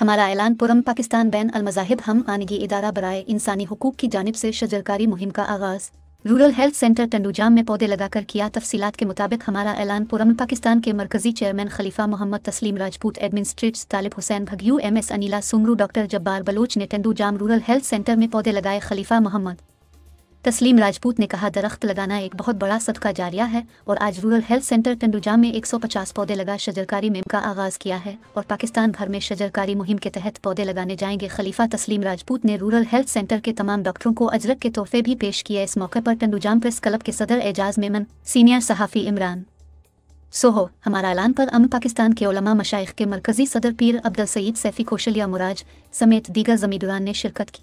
हमारा ऐलान पुरम पाकिस्तान बैन अलमजाहिब हम आनगी इदारा बरए इंसानी हकूक की जानब से शजरकारी मुहिम का आगाज़। रूरल हेल्थ सेंटर टंडूजाम में पौधे लगाकर किया तफसीत के मुताबिक हमारा ऐलान पुरम पाकिस्तान के मरकजी चेयरमैन खलीफा मोहम्मद तस्लीम Rajput administrators Talib Hussain भगयू M S Anila Soomro doctor Jabbar Baloch ने टंडूजाम रूरल हेल्थ सेंटर में पौधे लगाए खलीफा मोहम्मद। तस्लीम राजपूत ने कहा, दरख्त लगाना एक बहुत बड़ा सदका जारिया है और आज रूरल हेल्थ सेंटर टंडुजाम में 150 पौधे लगा शजरकारी मुहिम का आगाज़ किया है और पाकिस्तान भर में शजरकारी मुहिम के तहत पौधे लगाने जाएँगे। खलीफा तस्लीम राजपूत ने रूरल हेल्थ सेंटर के तमाम डॉक्टरों को अजरक के तोहफे भी पेश किए। इस मौके पर टंडुजाम प्रेस क्लब के सदर एजाज मेमन, सीनियर सहाफ़ी इमरान सोहो, हमारा ऐलान पर अम पाकिस्तान के ओलमा मशाइ के मरकजी सदर पीर अब्दुल सईद सैफी कौशलिया मुराज समेत दीगर जमींदारान ने शिरकत की।